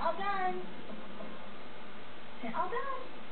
all done. All done.